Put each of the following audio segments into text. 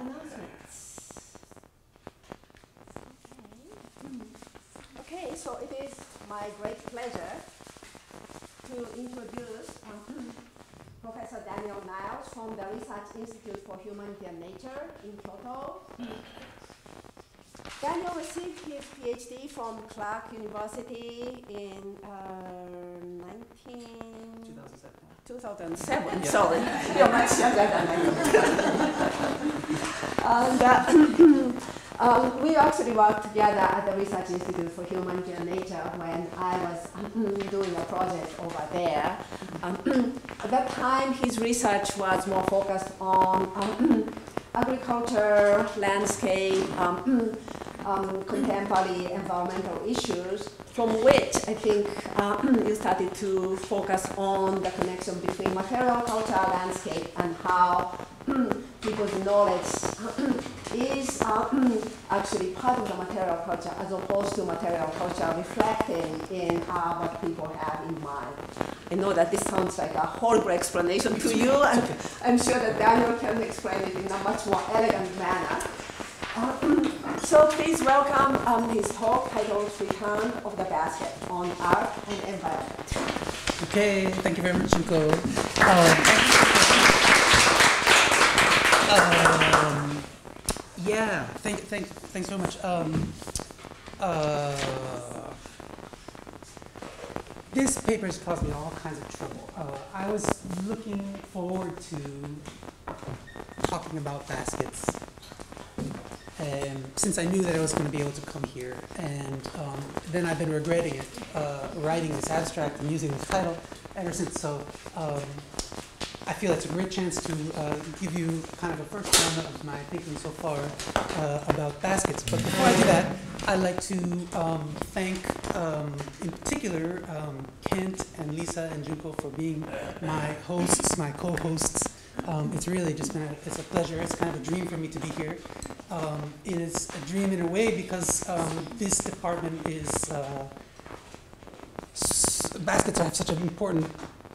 announcements. Okay. okay, so it is my great pleasure to introduce um, Professor Daniel Niles from the Research Institute for Humanity and Nature in Kyoto. Daniel received his PhD from Clark University in uh, 19... 2007. 2007, yeah. sorry. You're much younger than I uh, um, we actually worked together at the Research Institute for Humanity and Nature when I was doing a project over there. Um, at that time, his research was more focused on um, agriculture, landscape, um, um, contemporary environmental issues, from which I think uh, you started to focus on the connection between material culture, landscape, and how people's knowledge is uh, actually part of the material culture as opposed to material culture reflecting in uh, what people have in mind. I know that this sounds like a horrible explanation to you, and I'm sure that Daniel can explain it in a much more elegant manner. Uh, so please welcome um, his talk titled Return of the Basket on Art and Environment. Okay, thank you very much, Nico. Um, um, yeah, thank, thank, thanks so much. Um, uh, this paper has caused me all kinds of trouble. Uh, I was looking forward to talking about baskets um, since I knew that I was going to be able to come here. And um, then I've been regretting it, uh, writing this abstract and using this title ever since. So um, I feel it's a great chance to uh, give you kind of a first round of my thinking so far uh, about baskets. But before I do that, I'd like to um, thank, um, in particular, um, Kent and Lisa and Junko for being my hosts, my co-hosts um, it's really just been a, it's a pleasure. It's kind of a dream for me to be here. Um, it is a dream in a way because um, this department is uh, baskets have such an important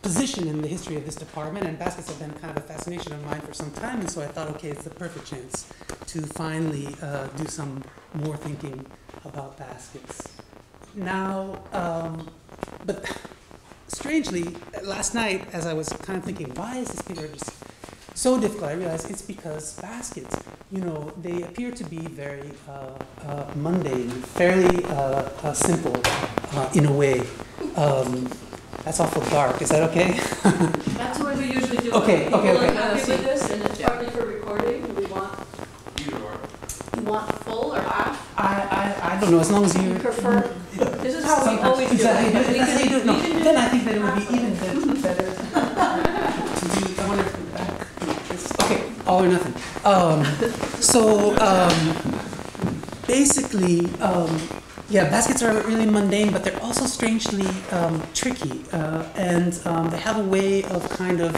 position in the history of this department, and baskets have been kind of a fascination of mine for some time. And so I thought, okay, it's the perfect chance to finally uh, do some more thinking about baskets. Now, um, but strangely, last night, as I was kind of thinking, why is this paper just so difficult? I realized it's because baskets, you know, they appear to be very uh, uh, mundane, fairly uh, uh simple uh, in a way. Um, that's awful dark. Is that okay? that's what we usually do. Okay, okay, okay. We're happy with this, and it's partly for recording. Do we want? Either or. You want full or half? I, I, I don't know. As long as you, you prefer. This is how we always do it. Exactly. That's how you do it. No, then I think that it would be even better Okay. all or nothing. Um, so um, basically, um, yeah, baskets are really mundane, but they're also strangely um, tricky, uh, and um, they have a way of kind of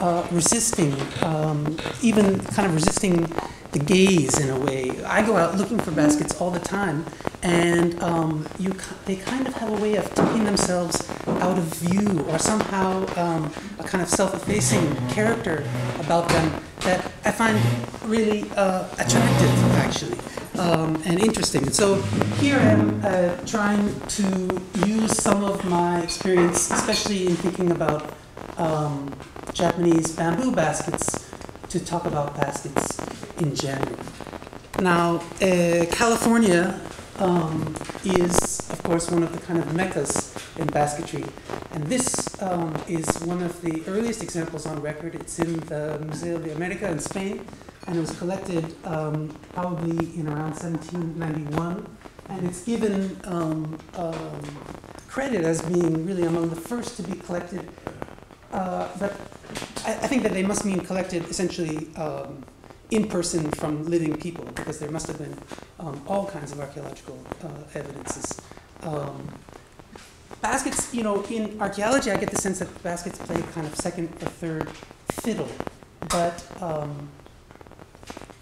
uh, resisting, um, even kind of resisting the gaze in a way. I go out looking for baskets all the time, and um, you they kind of have a way of taking themselves out of view, or somehow um, a kind of self-effacing character about them that I find really uh, attractive, actually. Um, and interesting. So here I am uh, trying to use some of my experience, especially in thinking about um, Japanese bamboo baskets, to talk about baskets in general. Now, uh, California um, is, of course, one of the kind of meccas in basketry. And this um, is one of the earliest examples on record. It's in the Museo de America in Spain, and it was collected um, probably in around 1791. And it's given um, um, credit as being really among the first to be collected. Uh, but I, I, think that they must mean collected essentially um, in person from living people, because there must have been um, all kinds of archaeological uh, evidences. Um, baskets, you know, in archaeology, I get the sense that baskets play kind of second or third fiddle, but um,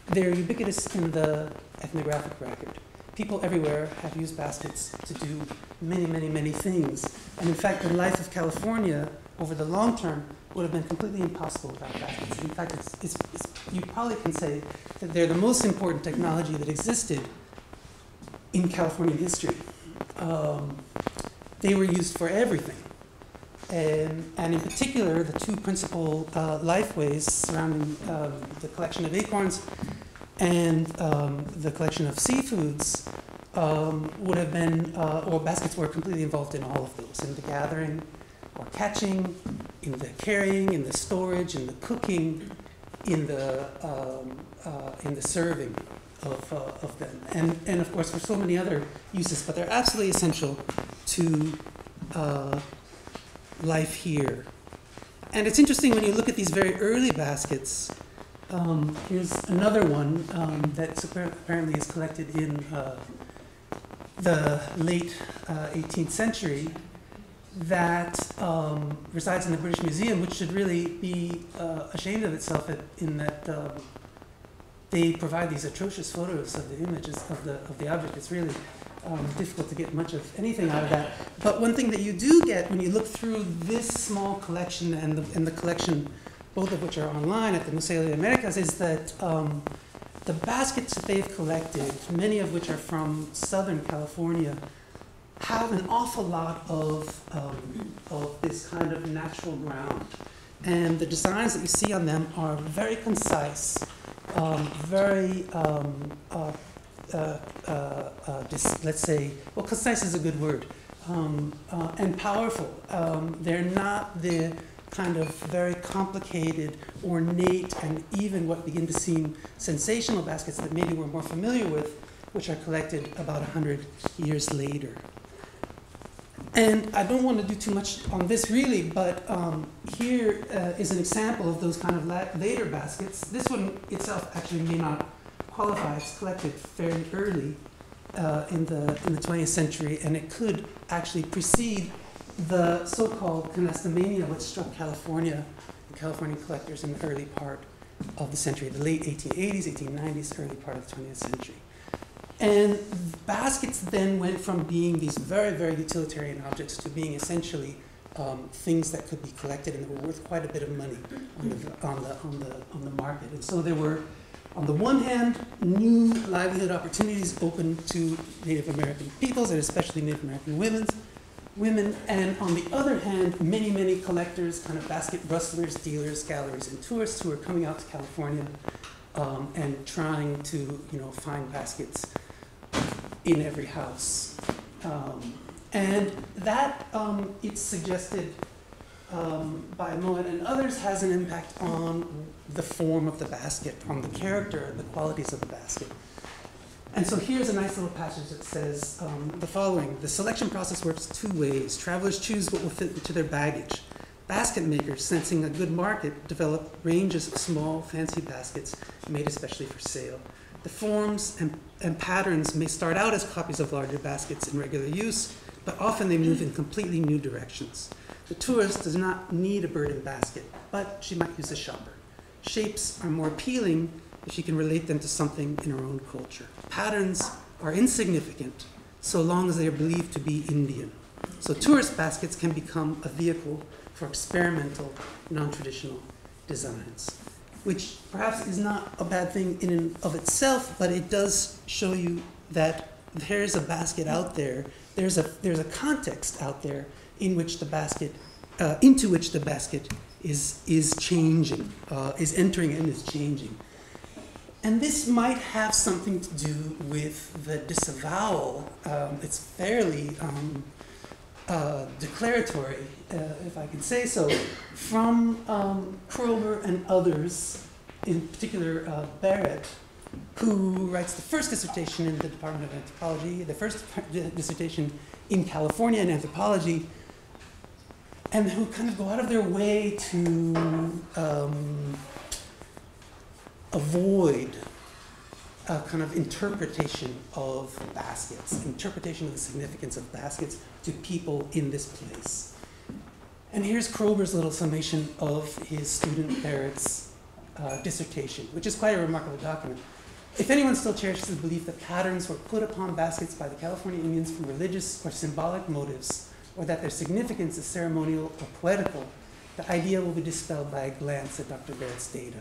they're ubiquitous in the ethnographic record. People everywhere have used baskets to do many, many, many things. And in fact, the life of California over the long term would have been completely impossible without baskets. In fact, it's, it's, it's, you probably can say that they're the most important technology that existed in Californian history. Um, they were used for everything. And, and in particular, the two principal uh, lifeways surrounding um, the collection of acorns and um, the collection of seafoods um, would have been, uh, or baskets were completely involved in all of those, in the gathering or catching, in the carrying, in the storage, in the cooking, in the, um, uh, in the serving of, uh, of them. And, and of course, for so many other uses, but they're absolutely essential to uh, life here. And it's interesting when you look at these very early baskets. Um, here's another one um, that apparently is collected in uh, the late uh, 18th century that um, resides in the British Museum, which should really be uh, ashamed of itself at, in that um, they provide these atrocious photos of the images of the, of the object. It's really um, difficult to get much of anything out of that. But one thing that you do get when you look through this small collection and the, and the collection, both of which are online at the Museo de Americas, is that um, the baskets that they've collected, many of which are from Southern California, have an awful lot of, um, of this kind of natural ground. And the designs that you see on them are very concise, um, very, um, uh, uh, uh, uh let's say, well, concise is a good word, um, uh, and powerful. Um, they're not the kind of very complicated, ornate, and even what begin to seem sensational baskets that maybe we're more familiar with, which are collected about 100 years later. And I don't want to do too much on this really, but um, here uh, is an example of those kind of la- later baskets. This one itself actually may not qualify. It's collected fairly early uh, in, the, in the 20th century, and it could actually precede the so-called canastomania which struck California and California collectors in the early part of the century, the late 1880s, 1890s, early part of the 20th century. And baskets then went from being these very, very utilitarian objects to being essentially um, things that could be collected and were worth quite a bit of money on the, on the, on the, on the market. And so there were, on the one hand, new livelihood opportunities open to Native American peoples and especially Native American women's women, and on the other hand, many, many collectors, kind of basket rustlers, dealers, galleries, and tourists who are coming out to California um, and trying to, you know, find baskets in every house. Um, and that, um, it's suggested um, by Moen and others, has an impact on the form of the basket, on the character and the qualities of the basket. And so here's a nice little passage that says um, the following The selection process works two ways. Travelers choose what will fit into their baggage. Basket makers, sensing a good market, develop ranges of small, fancy baskets made especially for sale. The forms and, and patterns may start out as copies of larger baskets in regular use, but often they move in completely new directions. The tourist does not need a burden basket, but she might use a shopper. Shapes are more appealing if she can relate them to something in her own culture. Patterns are insignificant so long as they are believed to be Indian. So tourist baskets can become a vehicle for experimental, non-traditional designs, which perhaps is not a bad thing in and of itself, but it does show you that there's a basket out there, there's a, there's a context out there in which the basket, uh, into which the basket is, is changing, uh, is entering and is changing. And this might have something to do with the disavowal. Um, it's fairly um, uh, declaratory, uh, if I can say so, from um, Kroeber and others, in particular uh, Barrett, who writes the first dissertation in the Department of Anthropology, the first dissertation in California in anthropology, and who kind of go out of their way to um, avoid a kind of interpretation of baskets, interpretation of the significance of baskets to people in this place. And here's Kroeber's little summation of his student Barrett's uh, dissertation, which is quite a remarkable document. If anyone still cherishes the belief that patterns were put upon baskets by the California Indians for religious or symbolic motives, or that their significance is ceremonial or poetical, the idea will be dispelled by a glance at Dr. Barrett's data,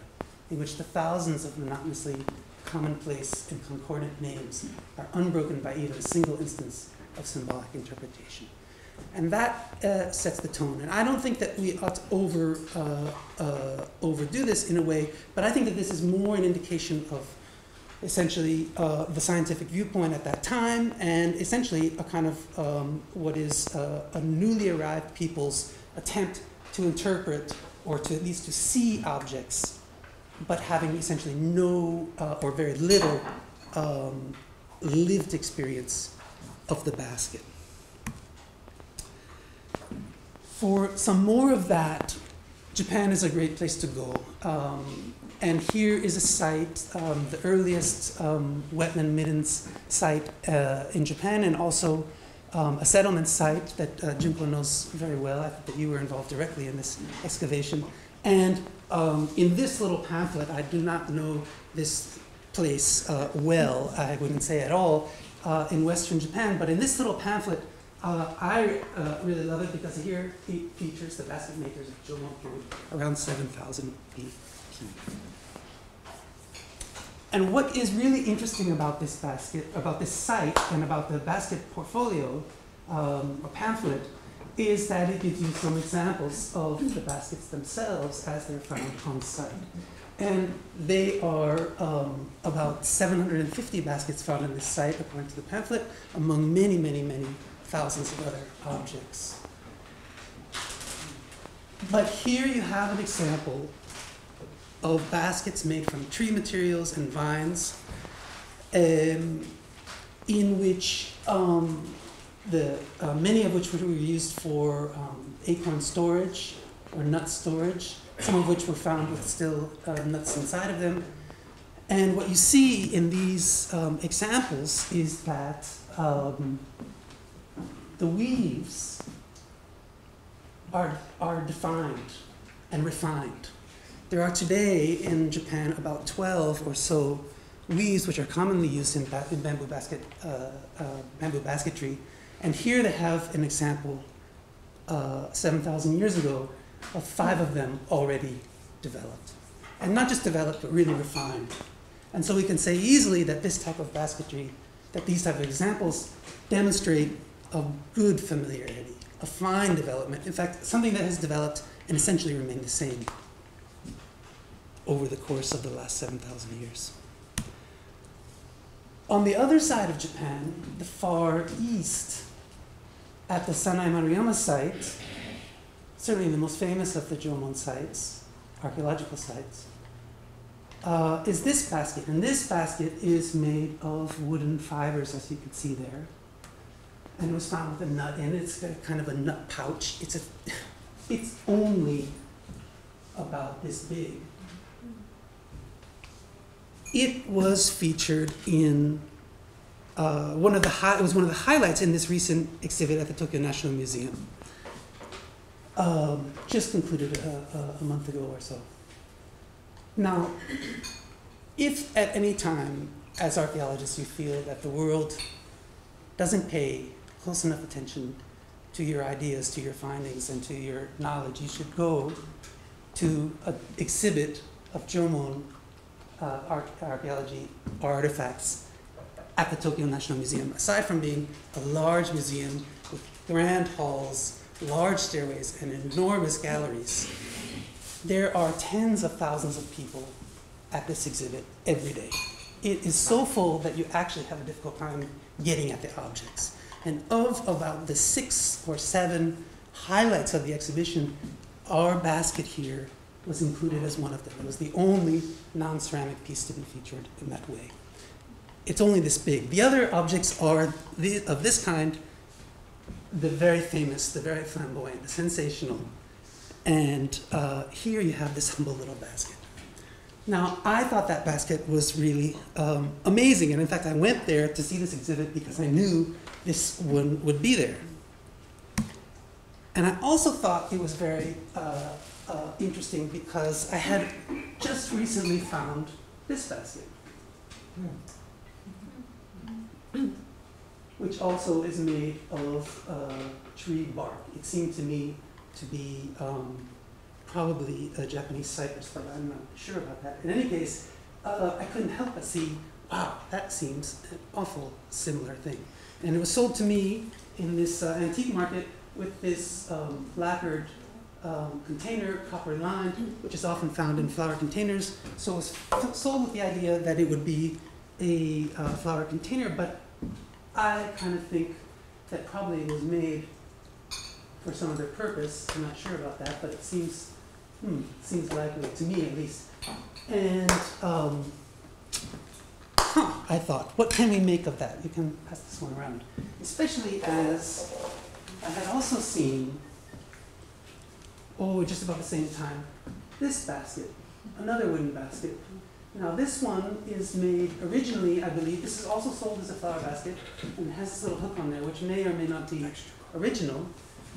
in which the thousands of monotonously commonplace and concordant names are unbroken by even a single instance of symbolic interpretation. And that uh, sets the tone. And I don't think that we ought to over, uh, uh, overdo this in a way, but I think that this is more an indication of essentially uh, the scientific viewpoint at that time and essentially a kind of um, what is uh, a newly arrived people's attempt to interpret or to at least to see objects, but having essentially no uh, or very little um, lived experience of the basket. For some more of that, Japan is a great place to go. Um, and here is a site, um, the earliest um, wetland middens site uh, in Japan, and also um, a settlement site that uh, Junko knows very well. I think that you were involved directly in this excavation. And um, in this little pamphlet, I do not know this place uh, well, I wouldn't say at all, uh, in Western Japan, but in this little pamphlet, uh, I uh, really love it because here it features the basket makers of Jomon around 7,000 BC. And what is really interesting about this basket, about this site, and about the basket portfolio um, or pamphlet is that it gives you some examples of the baskets themselves as they're found on site. And they are um, about 750 baskets found in this site, according to the pamphlet, among many, many, many thousands of other objects. But here you have an example of baskets made from tree materials and vines, um, in which um, the uh, many of which were used for um, acorn storage or nut storage, some of which were found with still uh, nuts inside of them. And what you see in these um, examples is that um, the weaves are, are defined and refined. There are today in Japan about 12 or so weaves which are commonly used in, ba in bamboo, basket, uh, uh, bamboo basketry. And here they have an example uh, 7,000 years ago of five of them already developed. And not just developed, but really refined. And so we can say easily that this type of basketry, that these type of examples demonstrate a good familiarity, a fine development. In fact, something that has developed and essentially remained the same over the course of the last 7,000 years. On the other side of Japan, the far east, at the Sannai Maruyama site, certainly the most famous of the Jomon sites, archaeological sites, uh, is this basket. And this basket is made of wooden fibers, as you can see there. And it was found with a nut in it. It's kind of a nut pouch. It's, a, it's only about this big. It was featured in uh, one of the high, it was one of the highlights in this recent exhibit at the Tokyo National Museum. Um, just concluded a, a, a month ago or so. Now, if at any time, as archaeologists, you feel that the world doesn't pay close enough attention to your ideas, to your findings, and to your knowledge, you should go to an exhibit of Jomon uh, archaeology artifacts at the Tokyo National Museum. Aside from being a large museum with grand halls, large stairways, and enormous galleries, there are tens of thousands of people at this exhibit every day. It is so full that you actually have a difficult time getting at the objects. And of about the six or seven highlights of the exhibition, our basket here was included as one of them. It was the only non-ceramic piece to be featured in that way. It's only this big. The other objects are the, of this kind, the very famous, the very flamboyant, the sensational. And uh, here you have this humble little basket. Now, I thought that basket was really um, amazing. And in fact, I went there to see this exhibit because I knew this one would be there. And I also thought it was very uh, uh, interesting because I had just recently found this basket, which also is made of uh, tree bark. It seemed to me to be um, probably a Japanese cypress, but I'm not sure about that. In any case, uh, I couldn't help but see, wow, that seems an awful similar thing. And it was sold to me in this uh, antique market with this um, lacquered um, container, copper lined, which is often found in flower containers. So it was sold with the idea that it would be a uh, flower container, but I kind of think that probably it was made for some other purpose. I'm not sure about that, but it seems, hmm, seems likely to me at least. And um, huh, I thought, what can we make of that? You can pass this one around, especially as I had also seen, oh, just about the same time, this basket, another wooden basket. Now this one is made originally, I believe, this is also sold as a flower basket and it has this little hook on there, which may or may not be original,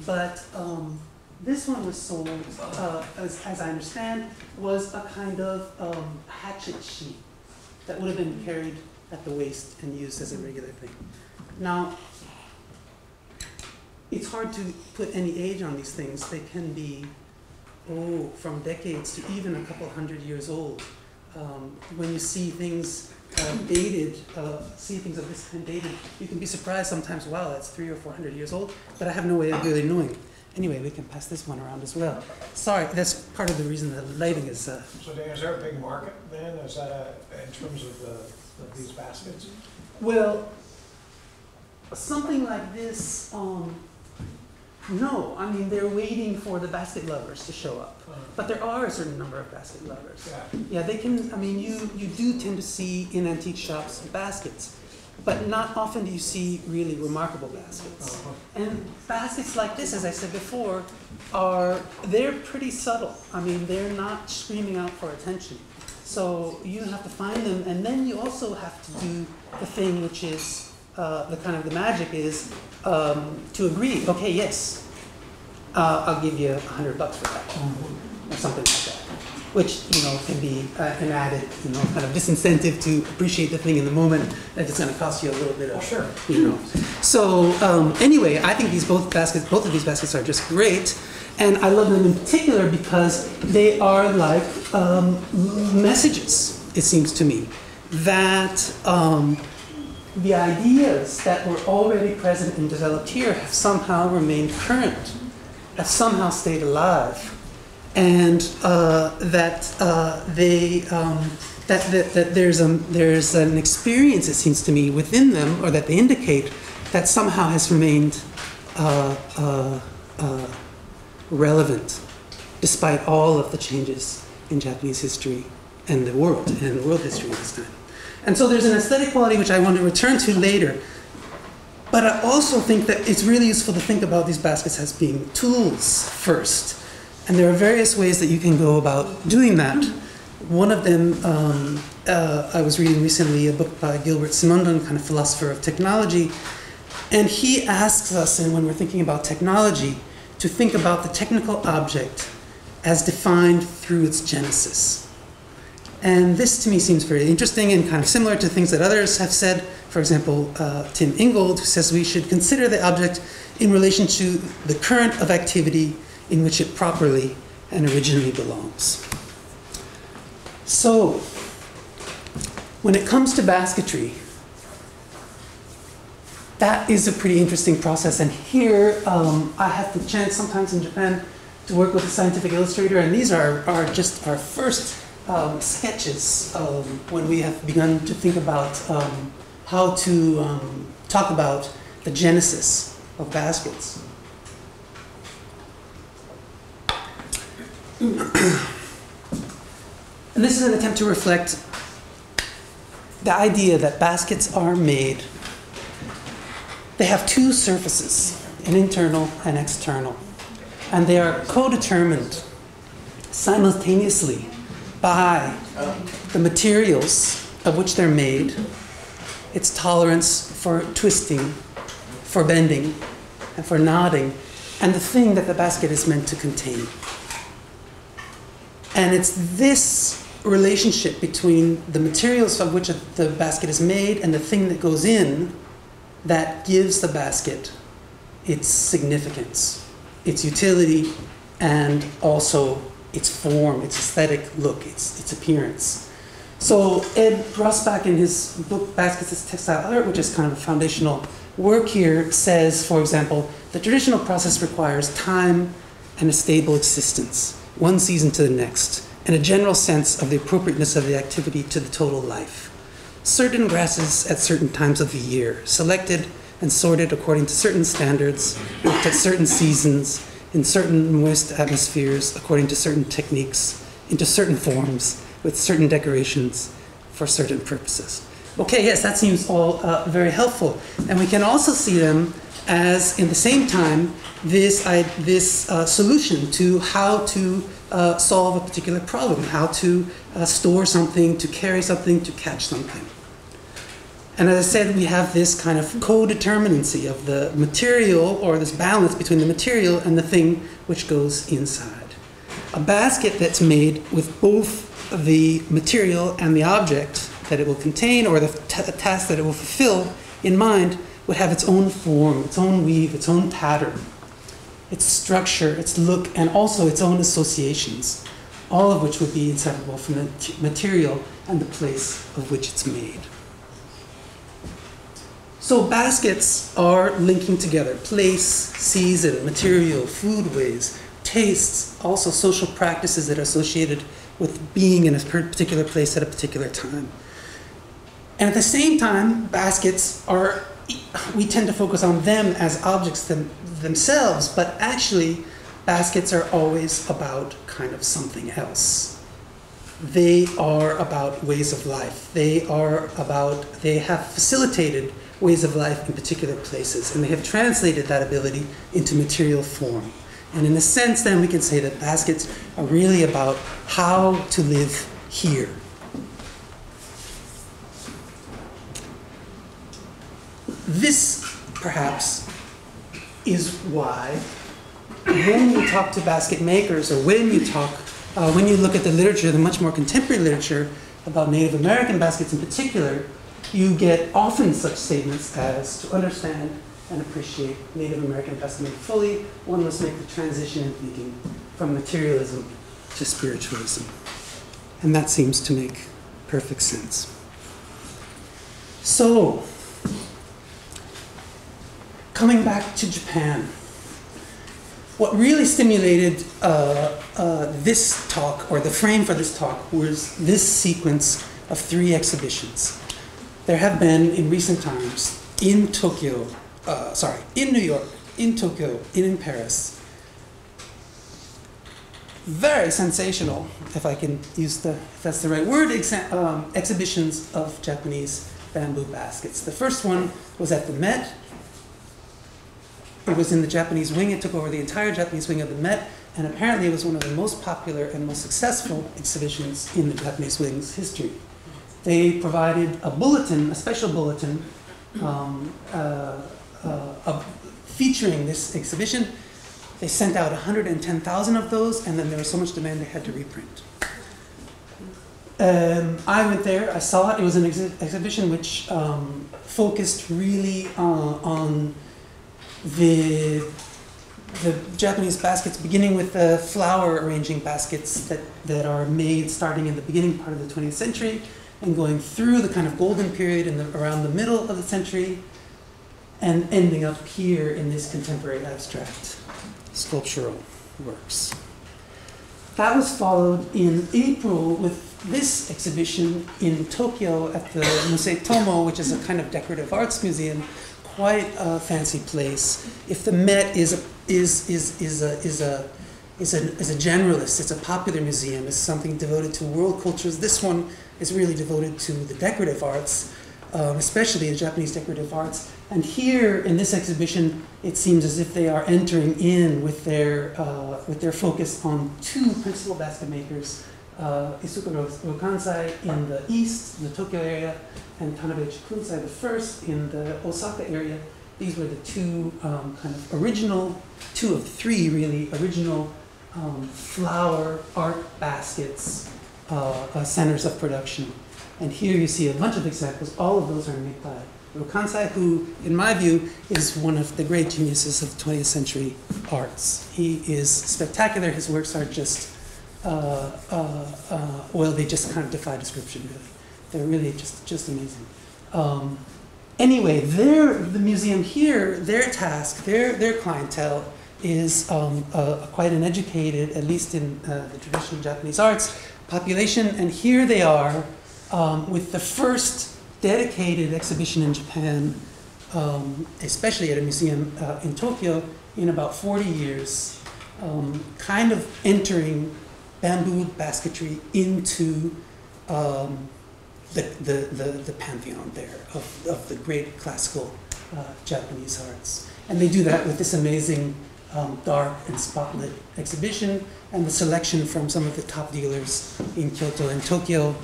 but um, this one was sold, uh, as, as I understand, was a kind of um, hatchet sheet that would have been carried at the waist and used as a regular thing. Now, it's hard to put any age on these things. They can be, oh, from decades to even a couple hundred years old. Um, when you see things uh, dated, uh, see things of this kind dated, you can be surprised sometimes, wow, that's three or four hundred years old, but I have no way of really knowing. Anyway, we can pass this one around as well. Sorry, that's part of the reason the lighting is. Uh, So Dan, is there a big market then? Is that a, in terms of the, of these baskets? well, something like this, um, no, I mean, they're waiting for the basket lovers to show up. But there are a certain number of basket lovers. Yeah, Yeah, they can, I mean, you, you do tend to see in antique shops baskets, but not often do you see really remarkable baskets. Uh-huh. And baskets like this, as I said before, are, they're pretty subtle. I mean, they're not screaming out for attention. So you have to find them, and then you also have to do the thing which is, uh, the kind of the magic is um, to agree, okay, yes, uh, I'll give you a hundred bucks for that, or something like that. Which, you know, can be uh, an added, you know, kind of disincentive to appreciate the thing in the moment that it's gonna cost you a little bit of, sure. you know. So, um, anyway, I think these both baskets, both of these baskets are just great. And I love them in particular because they are like um, messages, it seems to me, that um, the ideas that were already present and developed here have somehow remained current, have somehow stayed alive, and uh, that uh, they um, that, that, that there's a there's an experience it seems to me within them, or that they indicate that somehow has remained uh, uh, uh, relevant, despite all of the changes in Japanese history and the world and world history this time. And so there's an aesthetic quality which I want to return to later. But I also think that it's really useful to think about these baskets as being tools first. And there are various ways that you can go about doing that. One of them, um, uh, I was reading recently a book by Gilbert Simondon, kind of philosopher of technology, and he asks us, and when we're thinking about technology, to think about the technical object as defined through its genesis. And this to me seems very interesting and kind of similar to things that others have said. For example, uh, Tim Ingold, who says we should consider the object in relation to the current of activity in which it properly and originally belongs. So, when it comes to basketry, that is a pretty interesting process. And here, um, I have the chance sometimes in Japan to work with a scientific illustrator, and these are, are just our first um, sketches um, when we have begun to think about um, how to um, talk about the genesis of baskets. and this is an attempt to reflect the idea that baskets are made. They have two surfaces, an internal and external, and they are co determined simultaneously by the materials of which they're made, its tolerance for twisting, for bending, and for nodding, and the thing that the basket is meant to contain. And it's this relationship between the materials of which the basket is made and the thing that goes in that gives the basket its significance, its utility, and also its form, its aesthetic look, its, its appearance. So Ed Rossbach in his book Baskets as Textile Art, which is kind of a foundational work here, says, for example, the traditional process requires time and a stable existence, one season to the next, and a general sense of the appropriateness of the activity to the total life. Certain grasses at certain times of the year, selected and sorted according to certain standards, at certain seasons, in certain moist atmospheres, according to certain techniques, into certain forms, with certain decorations for certain purposes. Okay, yes, that seems all uh, very helpful. And we can also see them as, in the same time, this, I, this uh, solution to how to uh, solve a particular problem, how to uh, store something, to carry something, to catch something. And as I said, we have this kind of codeterminacy of the material or this balance between the material and the thing which goes inside. A basket that's made with both the material and the object that it will contain or the task that it will fulfill in mind would have its own form, its own weave, its own pattern, its structure, its look, and also its own associations, all of which would be inseparable from the material and the place of which it's made. So baskets are linking together place, season, material, food ways, tastes, also social practices that are associated with being in a particular place at a particular time. And at the same time, baskets are, we tend to focus on them as objects them, themselves, but actually, baskets are always about kind of something else. They are about ways of life. They are about, they have facilitated ways of life in particular places, and they have translated that ability into material form. And in a sense, then, we can say that baskets are really about how to live here. This, perhaps, is why when you talk to basket makers or when you talk, uh, when you look at the literature, the much more contemporary literature about Native American baskets in particular, you get often such statements as to understand and appreciate Native American basket fully, one must make the transition in thinking from materialism to spiritualism. And that seems to make perfect sense. So, coming back to Japan, what really stimulated uh, uh, this talk, or the frame for this talk, was this sequence of three exhibitions. There have been, in recent times, in Tokyo, uh, sorry, in New York, in Tokyo, and in Paris, very sensational, if I can use the, if that's the right word, um, exhibitions of Japanese bamboo baskets. The first one was at the Met it was in the Japanese wing. It took over the entire Japanese wing of the Met, and apparently it was one of the most popular and most successful exhibitions in the Japanese wing's history. They provided a bulletin, a special bulletin, um, uh, uh, featuring this exhibition. They sent out 110,000 of those, and then there was so much demand they had to reprint. Um, I went there, I saw it. It was an exhi- exhibition which um, focused really uh, on the the Japanese baskets, beginning with the flower arranging baskets that, that are made starting in the beginning part of the 20th century and going through the kind of golden period in the, around the middle of the century and ending up here in this contemporary abstract sculptural works. That was followed in April with this exhibition in Tokyo at the Musée Tomo, which is a kind of decorative arts museum quite a fancy place. If the Met is a, is, is, is a, is a, is a, is a generalist, it's a popular museum, it's something devoted to world cultures. This one is really devoted to the decorative arts, um, especially the Japanese decorative arts. And here in this exhibition, it seems as if they are entering in with their, uh, with their focus on two principal basket makers, uh, Rokansai in the east, the Tokyo area, and Tanabe Chikuunsai the first in the Osaka area. These were the two um, kind of original, two of three really original um, flower art baskets uh, uh, centers of production. And here you see a bunch of examples. All of those are made by Rokansai, who, in my view, is one of the great geniuses of 20th century arts. He is spectacular. His works are just uh, uh, uh, well, they just kind of defy description, really. They're really just, just amazing. Um, anyway, their, the museum here, their task, their, their clientele is um, uh, quite an educated, at least in uh, the traditional Japanese arts, population. And here they are um, with the first dedicated exhibition in Japan, um, especially at a museum uh, in Tokyo, in about 40 years, um, kind of entering bamboo basketry into um, the, the, the, the pantheon there of, of the great classical uh, Japanese arts. And they do that with this amazing um, dark and spotlit exhibition and the selection from some of the top dealers in Kyoto and Tokyo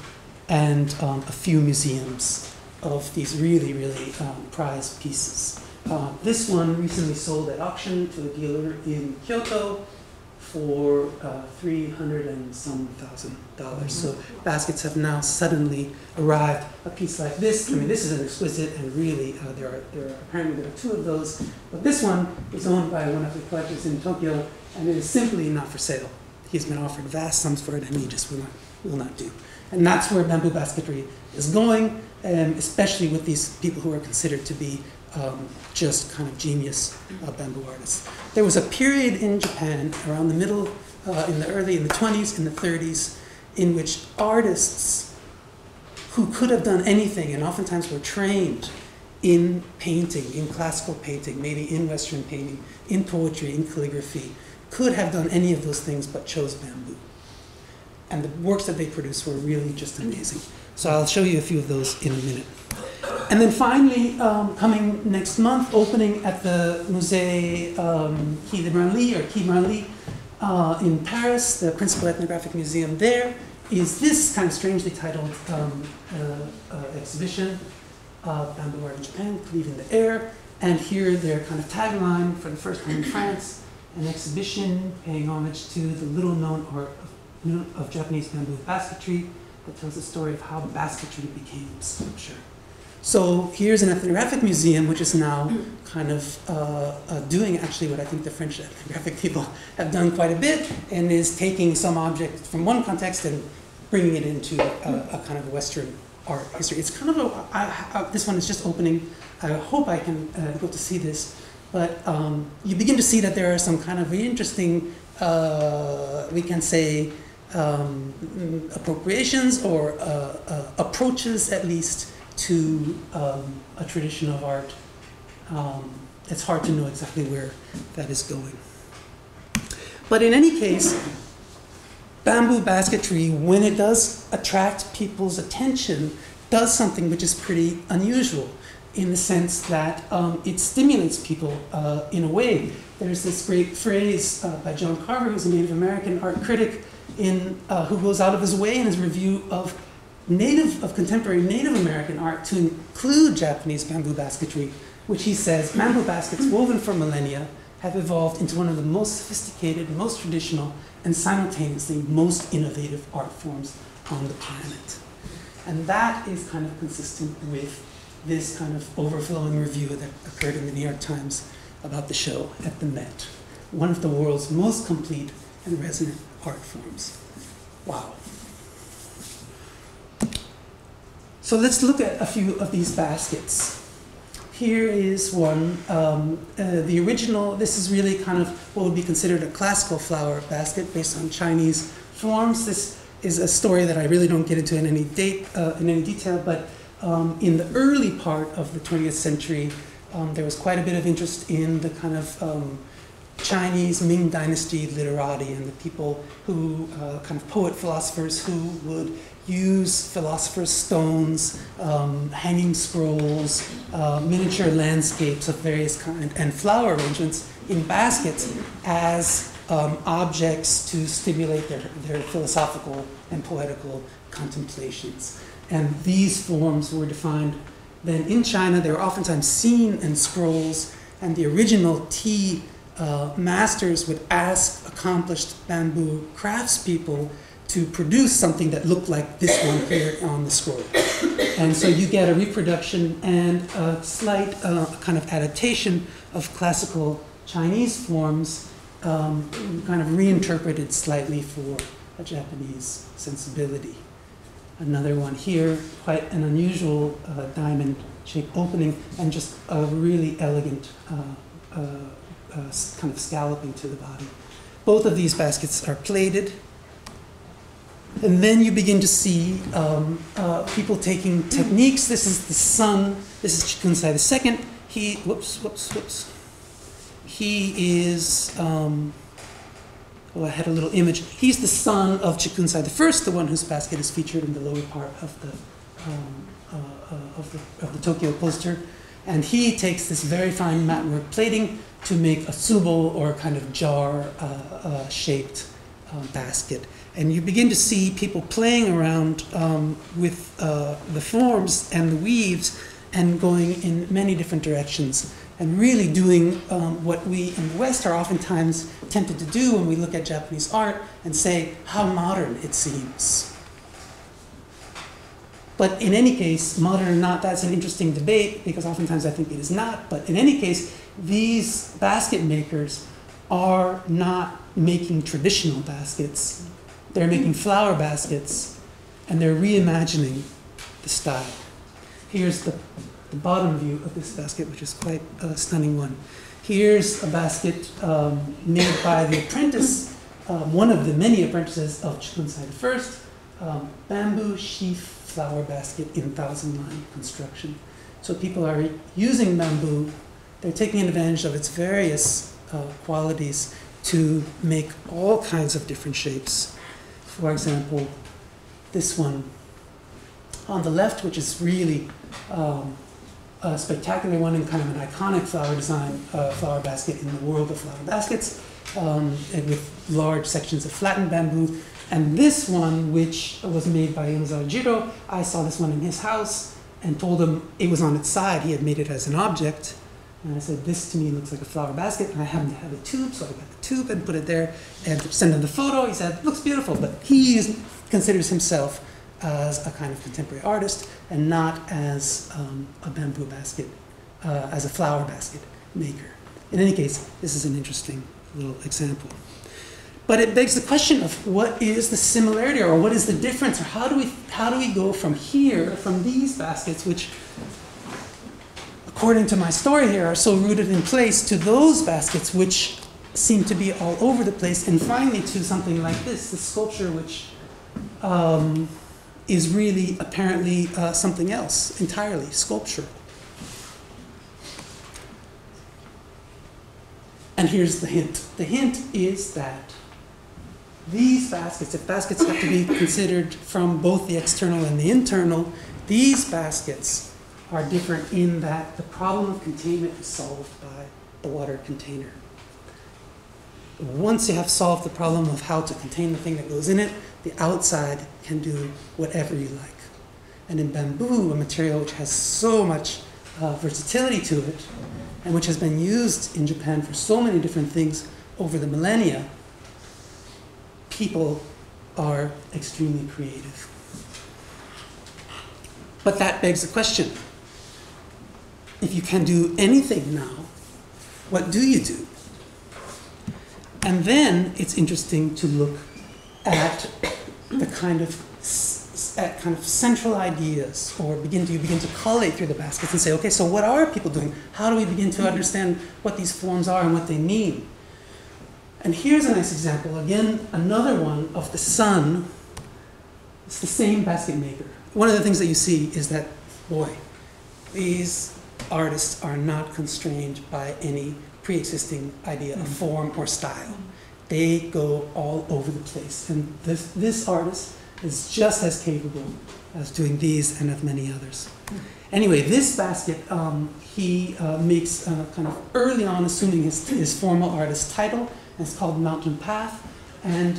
and um, a few museums of these really, really um, prized pieces. Uh, this one recently sold at auction to a dealer in Kyoto for uh, 300 and some thousand dollars. So baskets have now suddenly arrived. A piece like this, I mean, this is an exquisite and really, uh, there, are, there are apparently there are two of those. But this one is owned by one of the collectors in Tokyo and it is simply not for sale. He's been offered vast sums for it and he just will not, will not do. And that's where bamboo basketry is going, um, especially with these people who are considered to be um, just kind of genius uh, bamboo artists. There was a period in Japan around the middle, uh, in the early, in the 20s, in the 30s, in which artists who could have done anything and oftentimes were trained in painting, in classical painting, maybe in Western painting, in poetry, in calligraphy, could have done any of those things but chose bamboo. And the works that they produced were really just amazing. So I'll show you a few of those in a minute. And then finally, um, coming next month, opening at the Musée um, Quai de Branly or Quai Branly uh, in Paris, the principal ethnographic museum there, is this kind of strangely titled um, uh, uh, exhibition, Bamboo Art in Japan, Cleave in the Air. And here their kind of tagline for the first time in France, an exhibition paying homage to the little known art of, of Japanese bamboo basketry that tells the story of how basketry became sculpture. So here's an ethnographic museum, which is now kind of uh, uh, doing actually what I think the French ethnographic people have done quite a bit, and is taking some object from one context and bringing it into a, a kind of Western art history. It's kind of a, I, I, this one is just opening. I hope I can uh, go to see this, but um, you begin to see that there are some kind of interesting, uh, we can say, um, appropriations or uh, uh, approaches at least to um, a tradition of art. Um, it's hard to know exactly where that is going. But in any case, bamboo basketry, when it does attract people's attention, does something which is pretty unusual in the sense that um, it stimulates people uh, in a way. There's this great phrase uh, by John Carver, who's a Native American art critic, in, uh, who goes out of his way in his review of native of contemporary Native American art to include Japanese bamboo basketry, which he says bamboo baskets woven for millennia have evolved into one of the most sophisticated, most traditional, and simultaneously most innovative art forms on the planet. And that is kind of consistent with this kind of overflowing review that occurred in the New York Times about the show at the Met, one of the world's most complete and resonant art forms. Wow. So let's look at a few of these baskets. Here is one, um, uh, the original, this is really kind of what would be considered a classical flower basket based on Chinese forms. This is a story that I really don't get into in any, date, uh, in any detail, but um, in the early part of the 20th century, um, there was quite a bit of interest in the kind of um, Chinese Ming Dynasty literati and the people who, uh, kind of poet philosophers who would use philosopher's stones, um, hanging scrolls, uh, miniature landscapes of various kinds, and flower arrangements in baskets as um, objects to stimulate their, their philosophical and poetical contemplations. And these forms were defined then in China. They were oftentimes seen in scrolls, and the original tea uh, masters would ask accomplished bamboo craftspeople to produce something that looked like this one here on the scroll. And so you get a reproduction and a slight uh, kind of adaptation of classical Chinese forms, um, kind of reinterpreted slightly for a Japanese sensibility. Another one here, quite an unusual uh, diamond shaped opening and just a really elegant uh, uh, uh, kind of scalloping to the body. Both of these baskets are plaited. And then you begin to see um, uh, people taking techniques. This is the son. This is Chikuunsai second. He, whoops, whoops, whoops. He is, um, oh, I had a little image. He's the son of Chikuunsai first, the one whose basket is featured in the lower part of the, um, uh, uh, of the, of the Tokyo poster. And he takes this very fine matwork plaiting to make a tsubo or kind of jar uh, uh, shaped uh, basket. And you begin to see people playing around um, with uh, the forms and the weaves and going in many different directions and really doing um, what we in the West are oftentimes tempted to do when we look at Japanese art and say how modern it seems. But in any case, modern or not, that's an interesting debate because oftentimes I think it is not. But in any case, these basket makers are not making traditional baskets. They're making flower baskets and they're reimagining the style. Here's the, the bottom view of this basket, which is quite a stunning one. Here's a basket um, made by the apprentice, um, one of the many apprentices of Chikuunsai First, um, bamboo sheaf flower basket in thousand line construction. So people are using bamboo, they're taking advantage of its various uh, qualities to make all kinds of different shapes. For example, this one on the left, which is really um, a spectacular one and kind of an iconic flower design, uh, flower basket in the world of flower baskets, um, with large sections of flattened bamboo. And this one, which was made by Yonezawa Jiro, I saw this one in his house and told him it was on its side. He had made it as an object. And I said, this to me looks like a flower basket. And I happen to have a tube, so I got the tube and put it there and sent him the photo. He said, looks beautiful, but he is, considers himself as a kind of contemporary artist and not as um, a bamboo basket, uh, as a flower basket maker. In any case, this is an interesting little example. But it begs the question of what is the similarity or what is the difference or how do we, how do we go from here, from these baskets, which according to my story here are so rooted in place, to those baskets which seem to be all over the place, and finally to something like this, the sculpture which um, is really apparently uh, something else entirely, sculpture. And here's the hint. The hint is that these baskets, if baskets have to be considered from both the external and the internal, these baskets are different in that the problem of containment is solved by the water container. Once you have solved the problem of how to contain the thing that goes in it, the outside can do whatever you like. And in bamboo, a material which has so much uh, versatility to it, and which has been used in Japan for so many different things over the millennia, people are extremely creative. But that begs the question if you can do anything now, what do you do? And then it's interesting to look at the kind of at kind of central ideas, or begin to you begin to collate through the baskets and say, okay, so what are people doing? How do we begin to understand what these forms are and what they mean? And here's a nice example. Again, another one of the son. It's the same basket maker. One of the things that you see is that, boy, these artists are not constrained by any pre-existing idea of form or style. They go all over the place. And this, this artist is just as capable as doing these and of many others. Anyway, this basket um, he uh, makes uh, kind of early on, assuming his, his formal artist title. And it's called Mountain Path. And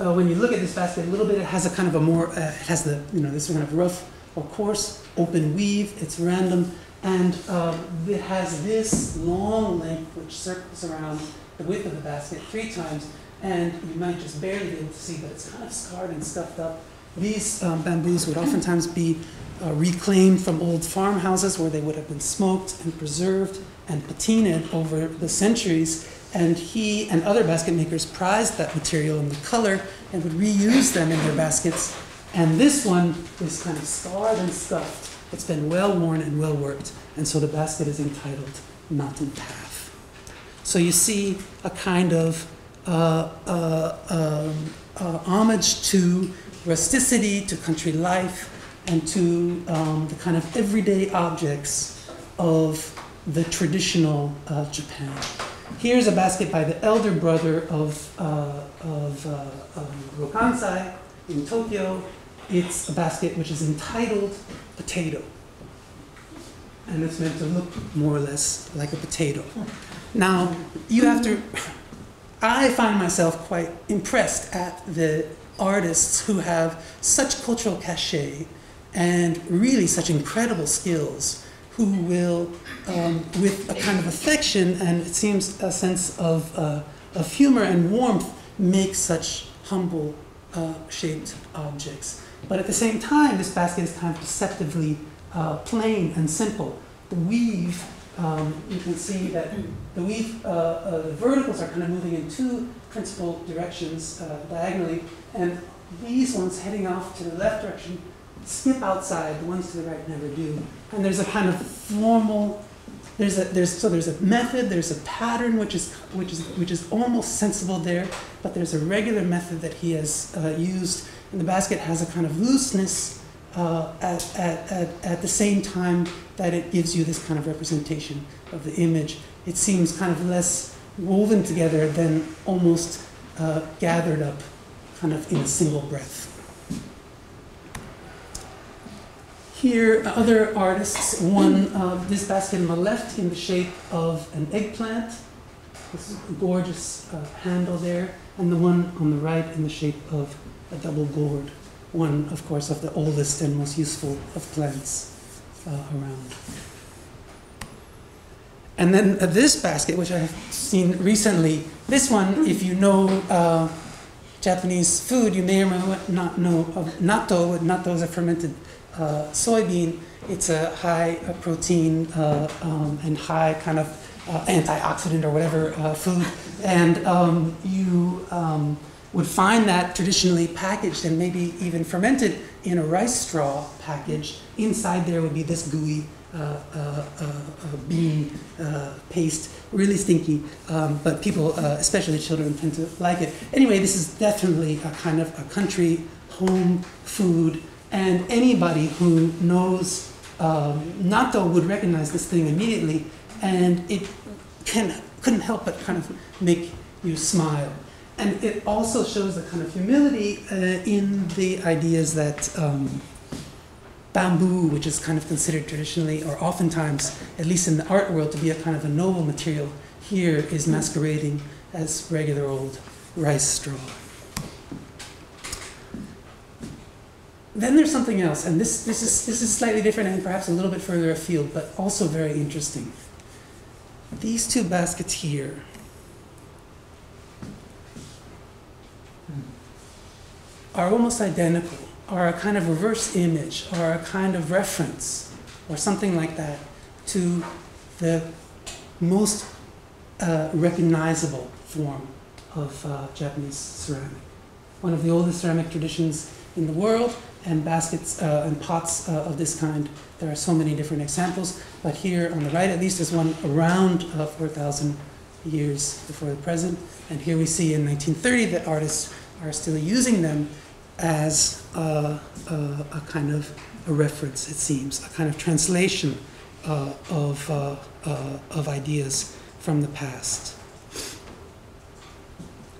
uh, when you look at this basket a little bit, it has a kind of a more, uh, it has the, you know, this kind of rough or coarse open weave. It's random. And um, it has this long length which circles around the width of the basket three times. And you might just barely be able to see, but it's kind of scarred and scuffed up. These um, bamboos would oftentimes be uh, reclaimed from old farmhouses where they would have been smoked and preserved and patinaed over the centuries. And he and other basket makers prized that material and the color and would reuse them in their baskets. And this one is kind of scarred and scuffed. It's been well worn and well worked, and so the basket is entitled Mountain Path. So you see a kind of uh, uh, um, uh, homage to rusticity, to country life, and to um, the kind of everyday objects of the traditional uh, Japan. Here's a basket by the elder brother of, uh, of uh, um, Rokansai in Tokyo. It's a basket which is entitled Potato. And it's meant to look more or less like a potato. Now, you have to. I find myself quite impressed at the artists who have such cultural cachet and really such incredible skills who will, um, with a kind of affection and it seems a sense of, uh, of humor and warmth, make such humble uh, shaped objects. But at the same time, this basket is kind of deceptively uh, plain and simple. The weave, um, you can see that the weave, uh, uh, the verticals are kind of moving in two principal directions uh, diagonally, and these ones heading off to the left direction skip outside, the ones to the right never do. And there's a kind of formal, there's a, there's, so there's a method, there's a pattern which is, which is, which is almost sensible there, but there's a regular method that he has uh, used, and the basket has a kind of looseness uh, at, at, at, at the same time that it gives you this kind of representation of the image. It seems kind of less woven together than almost uh, gathered up kind of in a single breath. Here, other artists, one, uh, this basket on the left in the shape of an eggplant, this gorgeous uh, handle there, and the one on the right in the shape of a double gourd, one, of course, of the oldest and most useful of plants uh, around. And then uh, this basket, which I've seen recently, this one, if you know uh, Japanese food, you may or may not know of natto. Natto is a fermented uh, soybean, it's a high uh, protein uh, um, and high kind of antioxidant or whatever food. And um, you um, would find that traditionally packaged and maybe even fermented in a rice straw package. Inside there would be this gooey uh, bean paste, really stinky, um, but people, especially children, tend to like it. Anyway, this is definitely a kind of a country home food and anybody who knows um, natto would recognize this thing immediately, and it can, couldn't help but kind of make you smile. And it also shows a kind of humility uh, in the ideas that um, bamboo, which is kind of considered traditionally, or oftentimes, at least in the art world, to be a kind of a noble material, here is masquerading as regular old rice straw. Then there's something else, and this, this, is, this is slightly different and perhaps a little bit further afield, but also very interesting. These two baskets here are almost identical, are a kind of reverse image, are a kind of reference, or something like that, to the most uh, recognizable form of uh, Japanese ceramic. One of the oldest ceramic traditions in the world, and baskets uh, and pots uh, of this kind. There are so many different examples, but here on the right at least is one around uh, 4,000 years before the present. And here we see in 1930 that artists are still using them as a, a, a kind of a reference, it seems, a kind of translation uh, of, uh, uh, of ideas from the past.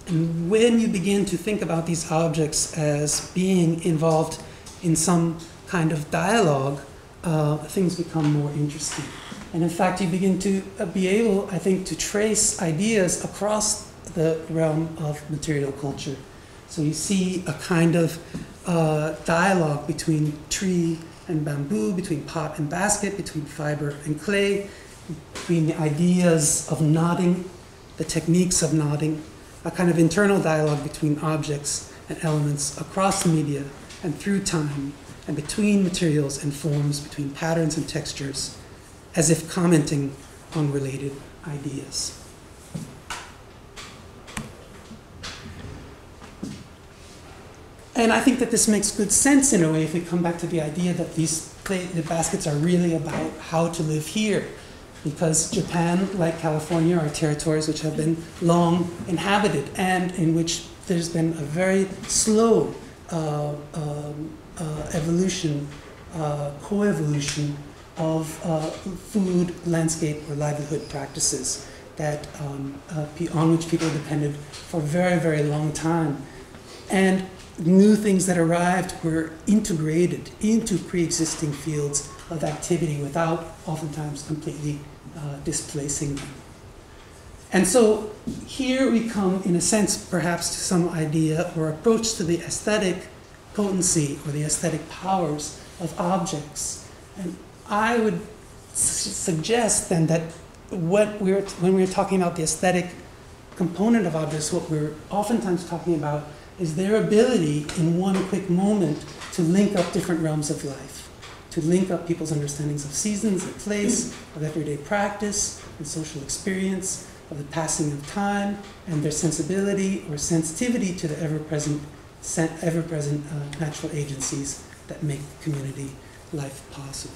And when you begin to think about these objects as being involved in some kind of dialogue, uh, things become more interesting. And in fact, you begin to uh, be able, I think, to trace ideas across the realm of material culture. So you see a kind of uh, dialogue between tree and bamboo, between pot and basket, between fiber and clay, between the ideas of knotting, the techniques of knotting, a kind of internal dialogue between objects and elements across media and through time and between materials and forms, between patterns and textures, as if commenting on related ideas. And I think that this makes good sense in a way if we come back to the idea that these the baskets are really about how to live here. Because Japan, like California, are territories which have been long inhabited and in which there's been a very slow uh, um, uh, evolution, uh, coevolution of uh, food, landscape, or livelihood practices that um, uh, on which people depended for a very, very long time. And new things that arrived were integrated into pre-existing fields of activity without oftentimes completely uh, displacing them. And so here we come, in a sense, perhaps to some idea or approach to the aesthetic potency or the aesthetic powers of objects. And I would su- suggest then that what we're, when we're talking about the aesthetic component of objects, what we're oftentimes talking about is their ability in one quick moment to link up different realms of life, to link up people's understandings of seasons and place, of everyday practice and social experience, of the passing of time, and their sensibility or sensitivity to the ever-present, ever-present uh, natural agencies that make community life possible.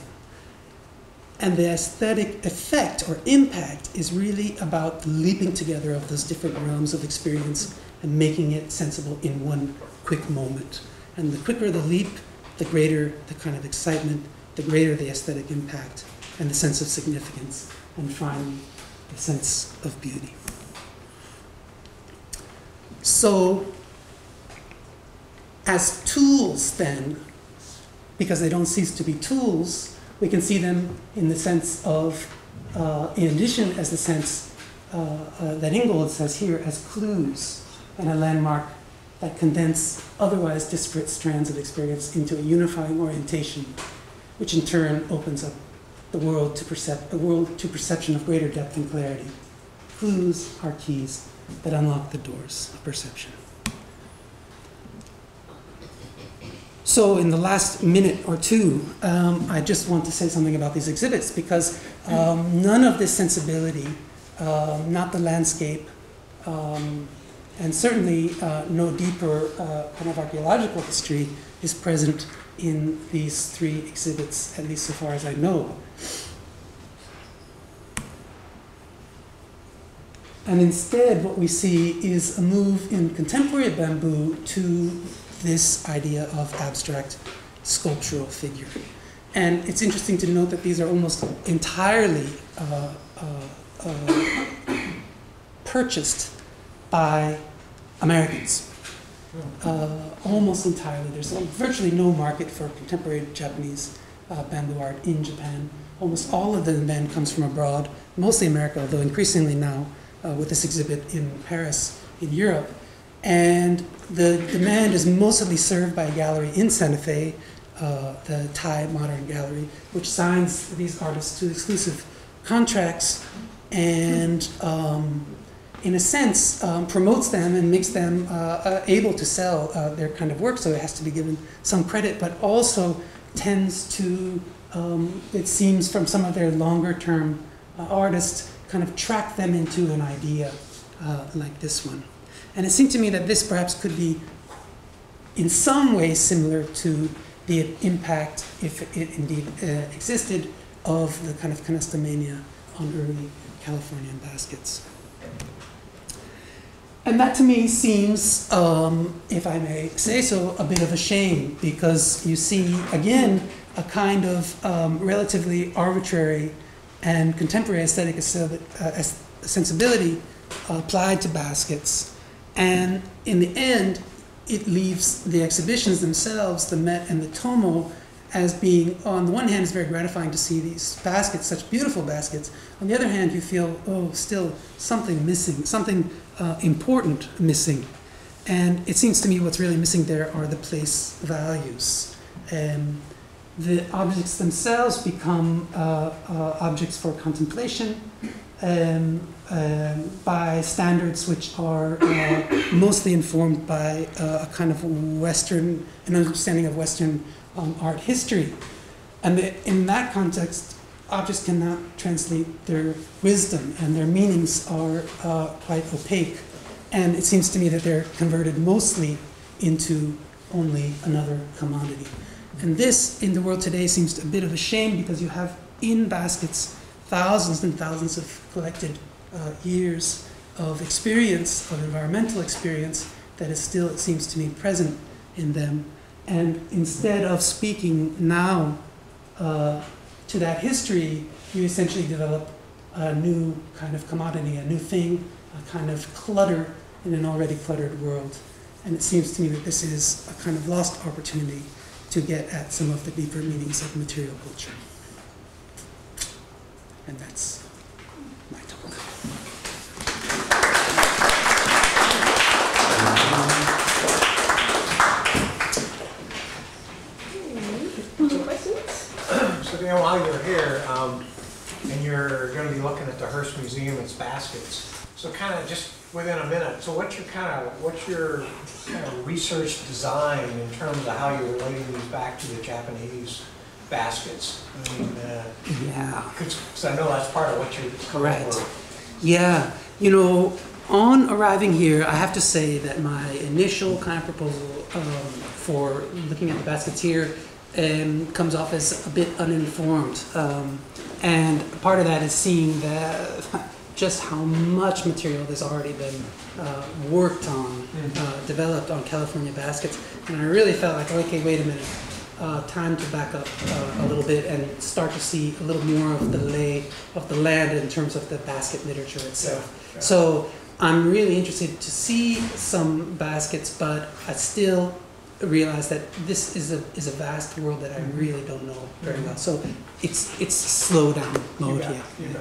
And the aesthetic effect or impact is really about the leaping together of those different realms of experience and making it sensible in one quick moment. And the quicker the leap, the greater the kind of excitement, the greater the aesthetic impact, and the sense of significance, and finally, the sense of beauty. So, as tools, then, because they don't cease to be tools, we can see them in the sense of, uh, in addition, as the sense uh, uh, that Ingold says here, as clues and a landmark that condense otherwise disparate strands of experience into a unifying orientation, which in turn opens up the world to percep- a world to perception of greater depth and clarity. Clues are keys that unlock the doors of perception. So, in the last minute or two, um, I just want to say something about these exhibits because um, none of this sensibility, um, not the landscape, um, and certainly uh, no deeper uh, kind of archaeological history is present in these three exhibits, at least so far as I know. And instead, what we see is a move in contemporary bamboo to this idea of abstract sculptural figure. And it's interesting to note that these are almost entirely uh, uh, uh, purchased by Americans. Uh, almost entirely. There's virtually no market for contemporary Japanese uh, bamboo art in Japan. Almost all of the demand comes from abroad, mostly America, although increasingly now uh, with this exhibit in Paris, in Europe. And the demand is mostly served by a gallery in Santa Fe, uh, the Tai Modern Gallery, which signs these artists to exclusive contracts and um, in a sense, um, promotes them and makes them uh, uh, able to sell uh, their kind of work, so it has to be given some credit, but also tends to, um, it seems from some of their longer term uh, artists, kind of track them into an idea uh, like this one. And it seemed to me that this perhaps could be in some ways similar to the impact, if it indeed uh, existed, of the kind of canastamania on early Californian baskets. And that to me seems, um, if I may say so, a bit of a shame because you see, again, a kind of um, relatively arbitrary and contemporary aesthetic uh, sensibility applied to baskets. And in the end, it leaves the exhibitions themselves, the Met and the Tomo, as being, on the one hand, it's very gratifying to see these baskets, such beautiful baskets. On the other hand, you feel, oh, still something missing, something uh, important missing. And it seems to me what's really missing there are the place values. Um, the objects themselves become uh, uh, objects for contemplation um, um, by standards which are uh, mostly informed by uh, a kind of Western, an understanding of Western um, art history. And the, in that context, objects cannot translate their wisdom, and their meanings are uh, quite opaque. And it seems to me that they're converted mostly into only another commodity. And this in the world today seems a bit of a shame because you have in baskets thousands and thousands of collected uh, years of experience, of environmental experience that is still, it seems to me, present in them. And instead of speaking now uh, to that history, you essentially develop a new kind of commodity, a new thing, a kind of clutter in an already cluttered world. And it seems to me that this is a kind of lost opportunity to get at some of the deeper meanings of material culture. And that's you're gonna be looking at the Hearst Museum, its baskets, so kind of just within a minute, so what's your kind of, what's your kind of research design in terms of how you're relating these back to the Japanese baskets? I mean, uh, Yeah. because I know that's part of what you're. Correct. Yeah, you know, on arriving here, I have to say that my initial kind of proposal um, for looking at the baskets here um, comes off as a bit uninformed. Um, and part of that is seeing that just how much material there's already been uh, worked on, uh, developed on California baskets. And I really felt like, okay, wait a minute, uh, time to back up uh, a little bit and start to see a little more of the lay of the land in terms of the basket literature itself. Yeah. So I'm really interested to see some baskets, but I still realize that this is a is a vast world that I mm-hmm. really don't know very well. Mm-hmm. So it's it's slow down mode, bet, yeah, you.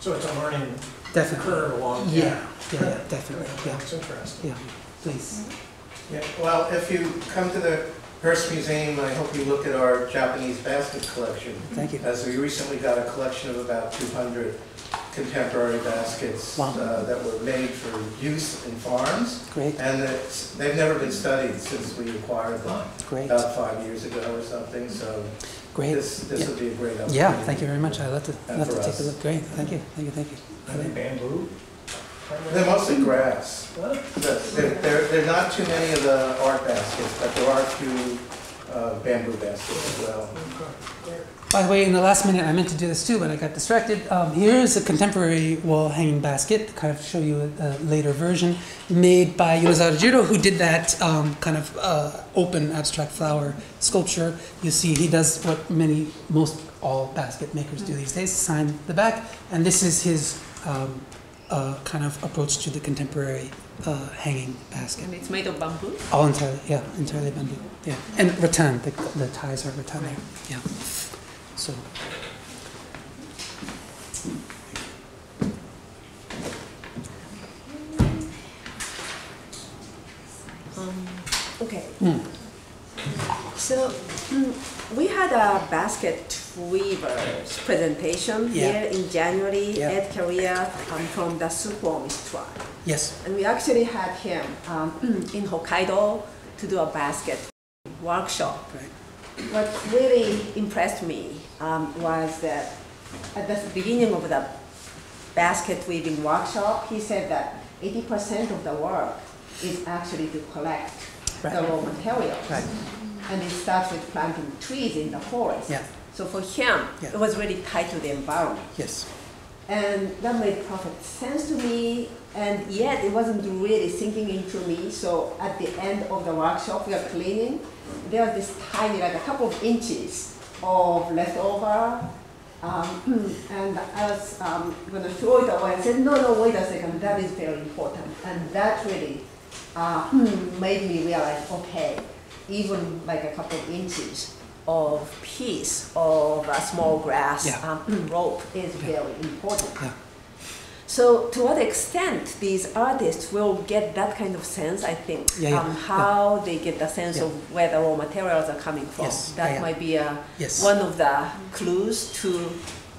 So it's a learning definitely. curve along. Yeah, yeah, yeah, definitely, yeah, That's interesting. yeah. Please. Mm-hmm. Yeah, well, if you come to the Hearst Museum, I hope you look at our Japanese basket collection. Thank you. As we recently got a collection of about 200 contemporary baskets Wow. uh, that were made for use in farms. Great, And it's- they've never been studied since we acquired them, great, about five years ago or something, so great. this, this would be a great opportunity. Yeah, thank you very much. I'd love to, love to for take a look. Great, thank you, thank you, thank you. Are they bamboo? They're mostly grass. There, there, there are not too many of the art baskets, but there are a few uh, bamboo baskets as well. By the way, in the last minute, I meant to do this too, but I got distracted. Um, here's a contemporary wall hanging basket, kind of show you a, a later version, made by Yonezawa Jiro, who did that um, kind of uh, open abstract flower sculpture. You see, he does what many, most all basket makers do these days, sign the back, and this is his um, uh, kind of approach to the contemporary uh, hanging basket. And it's made of bamboo? All entirely, yeah, entirely bamboo. Yeah, and rattan. The, the ties are rattan. Yeah. So. Um, Okay, Mm. so mm, we had a basket weavers presentation Yeah. here in January Yeah. at Korea um, from the Suquamish tribe. Yes. And we actually had him um, in Hokkaido to do a basket workshop. Right. What really impressed me um, was that at the beginning of the basket weaving workshop, he said that 80% of the work is actually to collect the raw materials. Right. And it starts with planting trees in the forest. Yeah. So for him, Yeah. it was really tied to the environment. Yes. And that made perfect sense to me, and yet it wasn't really sinking into me. So at the end of the workshop, we are cleaning. There was this tiny, like a couple of inches of leftover. Um, and I was um, going to throw it away. I said, no, no, wait a second, that is very important. And that really uh, made me realize, okay, even like a couple of inches of piece of a small grass Yeah. um, rope is very important. Yeah. So to what extent these artists will get that kind of sense, I think, Yeah, yeah, um, yeah. how they get the sense Yeah. of where the raw materials are coming from. Yes, That yeah, yeah. might be a, Yes. one of the clues to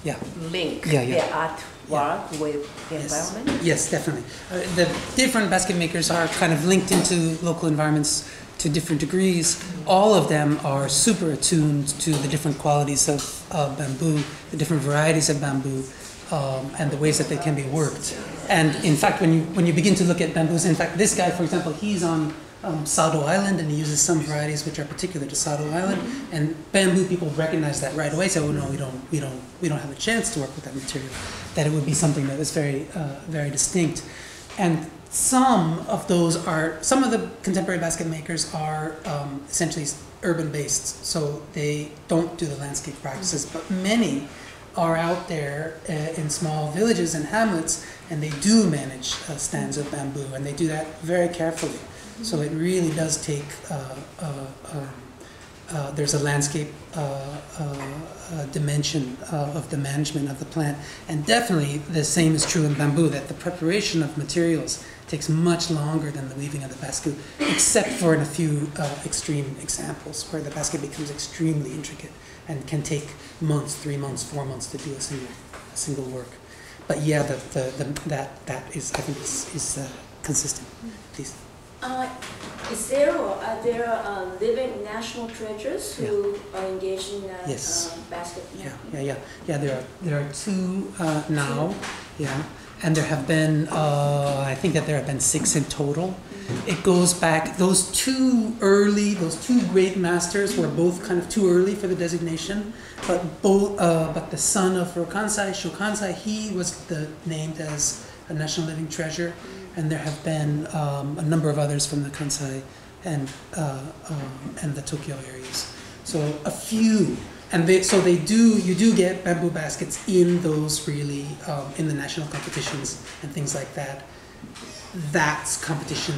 Yeah. link Yeah, yeah. their artwork with the Yes. environment. Yes, definitely. Uh, the different basket makers are kind of linked into local environments to different degrees. All of them are super attuned to the different qualities of uh, bamboo, the different varieties of bamboo, um, and the ways that they can be worked. And in fact, when you when you begin to look at bamboos, in fact, this guy, for example, he's on um, Sado Island, and he uses some varieties which are particular to Sado Island. And bamboo people recognize that right away. Say, "Oh no, we don't, we don't, we don't have a chance to work with that material." That it would be something that was very, uh, very distinct. And some of those are some of the contemporary basket makers are um, essentially urban based, so they don't do the landscape practices. But many are out there uh, in small villages and hamlets, and they do manage uh, stands of bamboo, and they do that very carefully. So it really does take. Uh, uh, um, uh, there's a landscape dimension of the management of the plant, and definitely the same is true in bamboo. That the preparation of materials takes much longer than the weaving of the basket, except for in a few uh, extreme examples where the basket becomes extremely intricate and can take months, three months, four months to do a single, a single work. But yeah, the, the, the, that, that is, I think, is, is uh, consistent. Please. Uh, is there or are there um, living national treasures who are engaged in that Yes. um, basket Yeah, yeah, yeah, yeah. There are there are two uh, now, yeah, and there have been uh, I think that there have been six in total. It goes back those two early, those two great masters were both kind of too early for the designation, but both uh, but the son of Rokansai, Shokansai, he was the, named as a national living treasure, and there have been um, a number of others from the Kansai and uh, um, and the Tokyo areas. So a few, and they so they do you do get bamboo baskets in those really um, in the national competitions and things like that. That's competition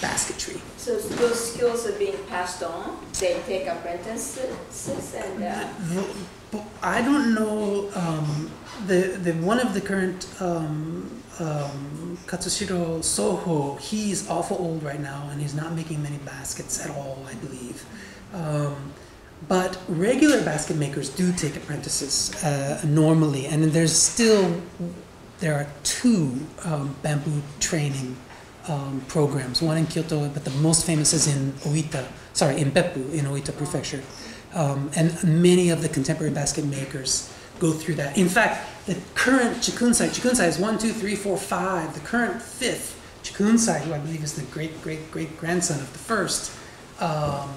basketry. So those skills are being passed on. They take apprentices and uh, The- I don't know um, the the one of the current um, um, Katsushiro Soho. He's awful old right now, and he's not making many baskets at all, I believe. Um, but regular basket makers do take apprentices uh, normally, and there's still there are two um, bamboo training um, programs. One in Kyoto, but the most famous is in Oita. Sorry, in Beppu, in Oita Prefecture. Um, and many of the contemporary basket makers go through that. In fact, the current Chikuunsai, Chikuunsai is one, two, three, four, five. The current fifth Chikuunsai, who I believe is the great, great, great grandson of the first, um,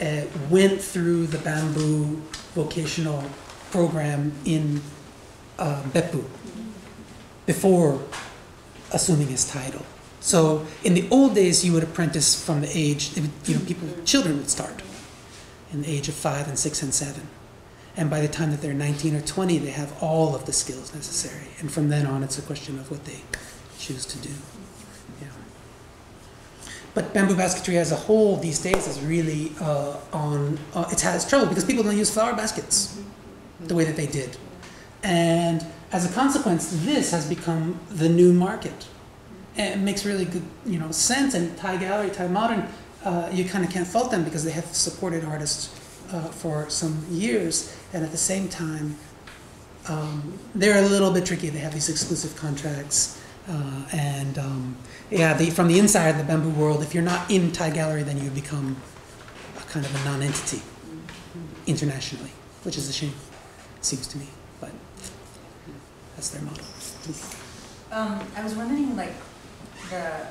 uh, went through the bamboo vocational program in uh, Beppu before assuming his title. So in the old days, you would apprentice from the age, you know, people, children would start in the age of five and six and seven. And by the time that they're 19 or 20, they have all of the skills necessary. And from then on, it's a question of what they choose to do. Yeah. But bamboo basketry as a whole these days is really uh, on, uh, it's had its trouble because people don't use flower baskets the way that they did. And as a consequence, this has become the new market. And it makes really good, you know, sense. And Tai Gallery, Tai Modern, uh, you kind of can't fault them because they have supported artists uh, for some years, and at the same time, um, they're a little bit tricky. They have these exclusive contracts, uh, and um, yeah, the, from the inside of the bamboo world, if you're not in Tai Gallery, then you become a kind of a non-entity internationally, which is a shame, it seems to me. That's their model. Um, I was wondering, like, the,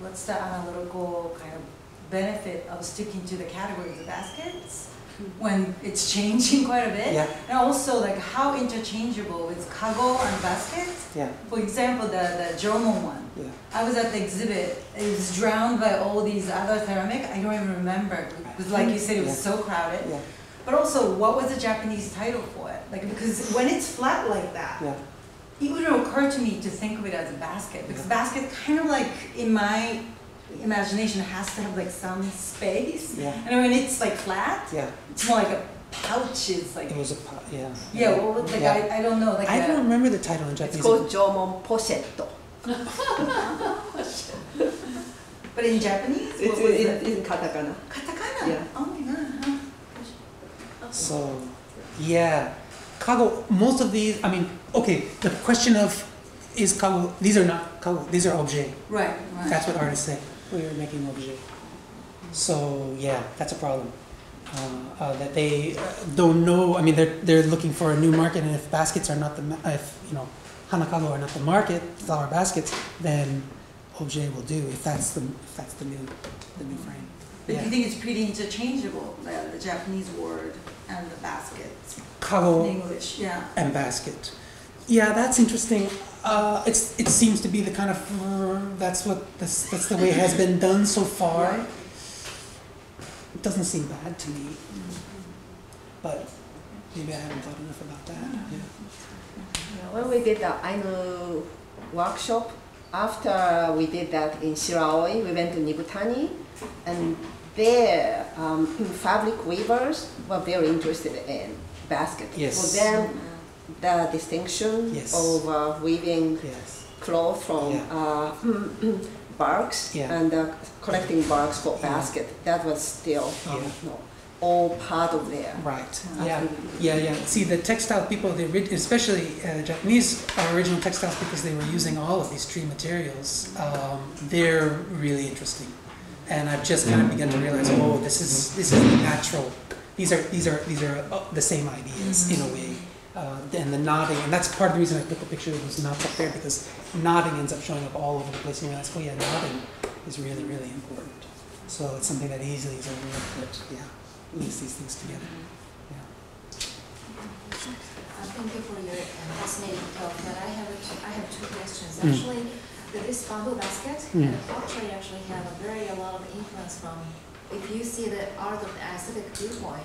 what's the analytical kind of benefit of sticking to the categories of baskets when it's changing quite a bit? Yeah. And also, like, how interchangeable is kago and baskets? Yeah, For example, the, the German one. yeah. I was at the exhibit, it was drowned by all these other ceramic, I don't even remember, because like you said, it was so crowded. Yeah. But also, what was the Japanese title for it? Like, because when it's flat like that, Yeah. It wouldn't occur to me to think of it as a basket because basket kind of like in my imagination has to have like some space. Yeah. And when it's like flat, Yeah, it's more like a pouch. It's like it was a po- yeah. yeah, well, like Yeah. I, I don't know like I a, don't remember the title in Japanese. It's Japanese. called Jomon Poshetto. but in Japanese, It's what was in, it? in katakana. Katakana. Yeah. Oh my god. huh. So, yeah, kago. Most of these, I mean, okay. The question of is kago? These are not kago. These are objet. Right. Right. That's what artists say. We are making objet. So yeah, that's a problem. Uh, uh, that they uh, don't know. I mean, they're they're looking for a new market, and if baskets are not the if you know hanakago are not the market, flower baskets, then objet will do if that's the if that's the new the new frame. But Yeah. you think it's pretty interchangeable, the, the Japanese word and the basket in Kago English, yeah. and basket. Yeah, that's interesting. Uh, it's it seems to be the kind of uh, that's what that's that's the way it has been done so far. Right. It doesn't seem bad to me, but maybe I haven't thought enough about that. Yeah. Yeah, When we did the Ainu workshop, after we did that in Shiraoi, we went to Nibutani, and there um, fabric weavers were very interested in basket. Yes. For them, the distinction Yes. of uh, weaving Yes. cloth from Yeah. uh, barks Yeah. and uh, collecting barks for Yeah. basket, that was still um, all part of their Right. uh, Yeah. Yeah, yeah. See, the textile people, the especially uh, Japanese are original textiles because they were using all of these tree materials. Um, they're really interesting, and I've just kind of begun to realize, oh, this is this is the natural. These are these are these are uh, the same ideas in a way. Uh, and the knotting, and that's part of the reason I put the picture of those knots up there because knotting ends up showing up all over the place. And you realize, oh yeah, knotting is really really important. So it's something that easily is overlooked. But yeah, links these things together. Yeah. Uh, Thank you for your fascinating talk, but I have, a t- I have two questions. Mm. This bamboo basket and actually have a very, a lot of influence from, if you see the art of the aesthetic viewpoint,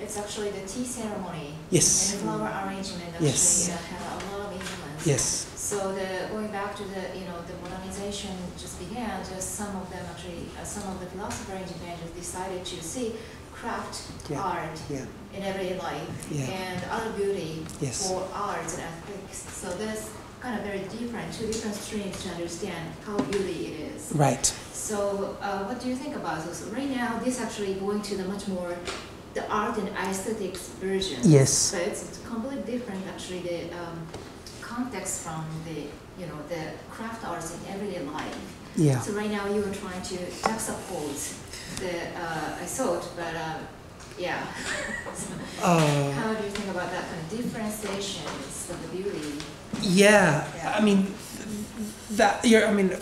it's actually the tea ceremony Yes. and the flower arrangement Yes. actually uh, have a lot of influence. Yes. So the, going back to the, you know, the modernization just began, just some of them actually, uh, some of the philosopher in Japan decided to see craft, Yeah. art Yeah. in everyday life Yeah. and other beauty Yes. for arts and ethics. So that's kind of very different, two different streams to understand how beauty it is. Right. So uh, what do you think about this? Right now, this actually going to the much more the art and aesthetics version. Yes. But it's completely different actually the um, context from the you know the craft arts in everyday life. Yeah. So right now you are trying to juxtapose the uh, I thought, but uh, yeah. Uh, How do you think about that kind of differentiations of the beauty? Yeah. I mean, that you're. I mean,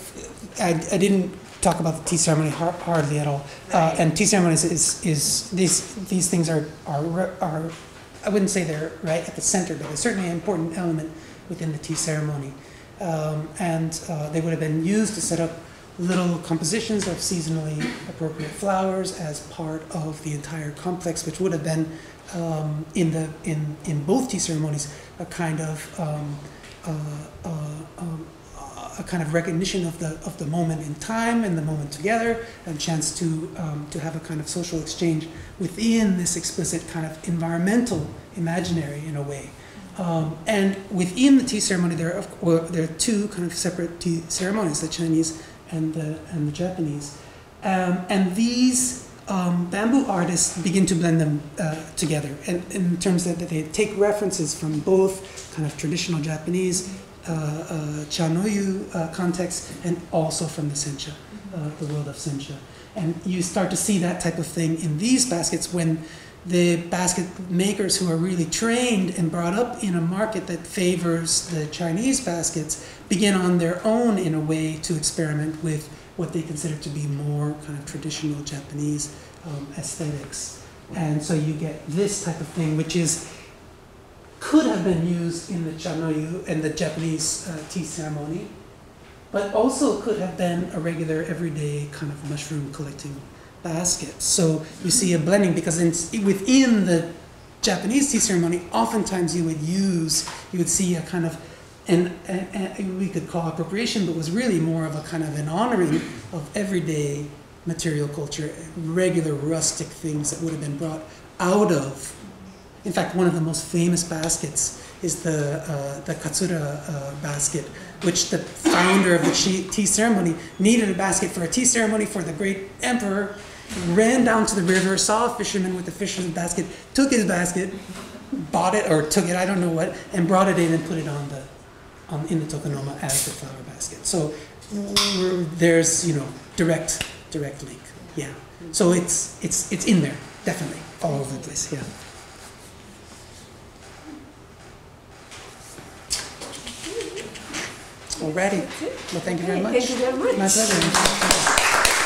I, I didn't talk about the tea ceremony har- hardly at all. Uh, and tea ceremonies is is these these things are are are. I wouldn't say they're right at the center, but they're certainly an important element within the tea ceremony. Um, and uh, they would have been used to set up little compositions of seasonally appropriate flowers as part of the entire complex, which would have been um, in the in in both tea ceremonies a kind of uh, uh, um, a kind of recognition of the of the moment in time and the moment together, and chance to um, to have a kind of social exchange within this explicit kind of environmental imaginary in a way. Um, and within the tea ceremony, there are, well, there are two kind of separate tea ceremonies: the Chinese and the and the Japanese. Um, and these um, bamboo artists begin to blend them uh, together, and in terms that, that they take references from both kind of traditional Japanese uh, uh, Chanoyu uh, context and also from the Sencha, uh, the world of Sencha. And you start to see that type of thing in these baskets when the basket makers who are really trained and brought up in a market that favors the Chinese baskets begin on their own in a way to experiment with what they consider to be more kind of traditional Japanese um, aesthetics. And so you get this type of thing, which is could have been used in the Chanoyu and the Japanese uh, tea ceremony, but also could have been a regular everyday kind of mushroom collecting basket. So you see a blending because in, within the Japanese tea ceremony, oftentimes you would use, you would see a kind of, and, and we could call appropriation, but was really more of a kind of an honoring of everyday material culture, regular rustic things that would have been brought out of. In fact, one of the most famous baskets is the uh, the Katsura uh, basket, which the founder of the tea ceremony needed a basket for a tea ceremony for the great emperor. Ran down to the river, saw a fisherman with a fisherman's basket, took his basket, bought it or took it, I don't know what, and brought it in and put it on the on, in the tokonoma as the flower basket. So there's you know direct direct link. Yeah. So it's it's it's in there definitely all over the place. Yeah. Alrighty. Well, thank you very much. Thank you very much. My pleasure.